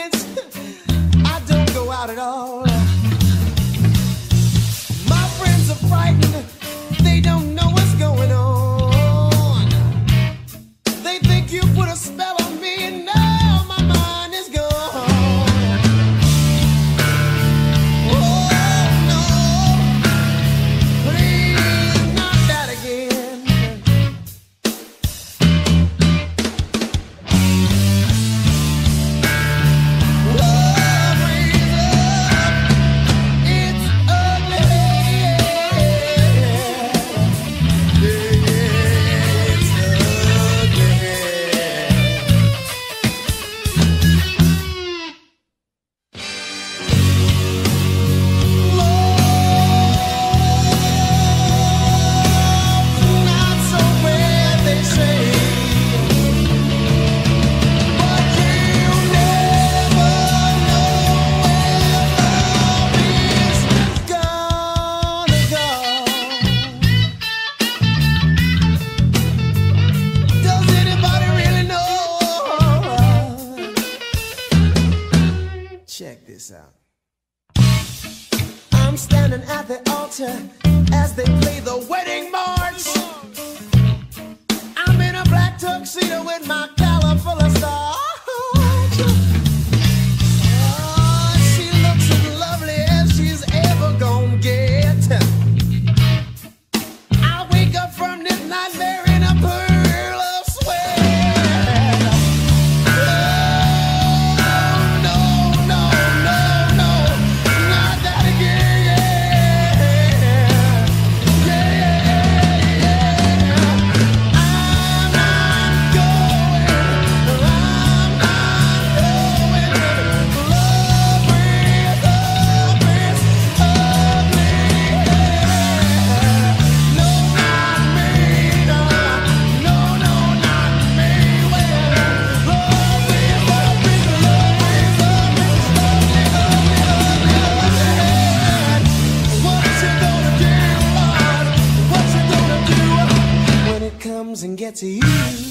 influence. I don't go out at all. My friends are frightened. I'm standing at the altar as they play the wedding march. I'm in a black tuxedo with my collar full of stars. get to you.